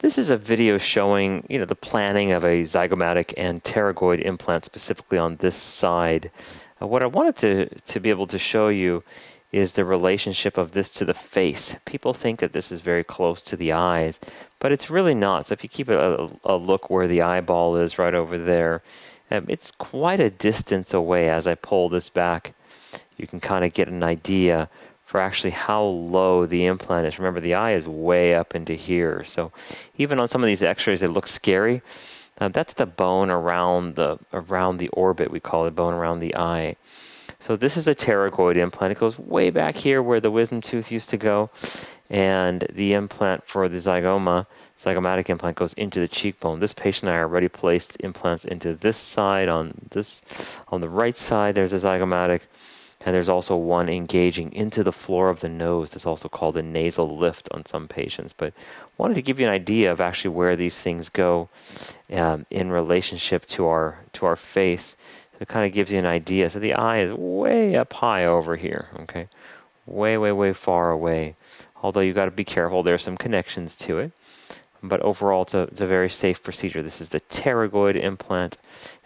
This is a video showing, you know, the planning of a zygomatic and pterygoid implant specifically on this side. Uh, what I wanted to, to be able to show you is the relationship of this to the face. People think that this is very close to the eyes, but it's really not. So if you keep a, a look where the eyeball is right over there, um, it's quite a distance away as I pull this back. You can kind of get an idea for actually how low the implant is. Remember, the eye is way up into here. So even on some of these x-rays, they look scary. Uh, that's the bone around the around the orbit. We call it bone around the eye. So this is a pterygoid implant. It goes way back here where the wisdom tooth used to go. And the implant for the zygoma, zygomatic implant, goes into the cheekbone. This patient and I already placed implants into this side on this on the right side. There's a zygomatic. And there's also one engaging into the floor of the nose. That's also called a nasal lift on some patients. But wanted to give you an idea of actually where these things go um, in relationship to our to our face. So it kind of gives you an idea. So the eye is way up high over here. Okay, way way way far away. Although you got to be careful. There's some connections to it. But overall, it's a, it's a very safe procedure. This is the pterygoid implant,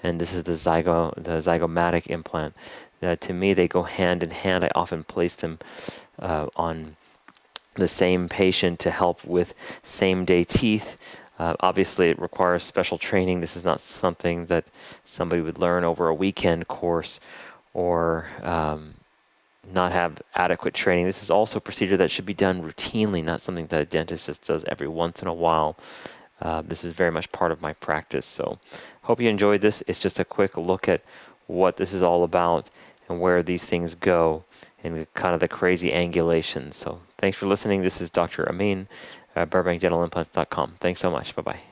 and this is the zygo the zygomatic implant. Uh, to me, they go hand in hand. I often place them uh, on the same patient to help with same day teeth. Uh, obviously, it requires special training. This is not something that somebody would learn over a weekend course or um, not have adequate training. This is also a procedure that should be done routinely, not something that a dentist just does every once in a while. Uh, this is very much part of my practice. So, hope you enjoyed this. It's just a quick look at what this is all about and where these things go and kind of the crazy angulation. So thanks for listening. This is Dr. Amin at BurbankDentalImplants.com. Thanks so much. Bye-bye.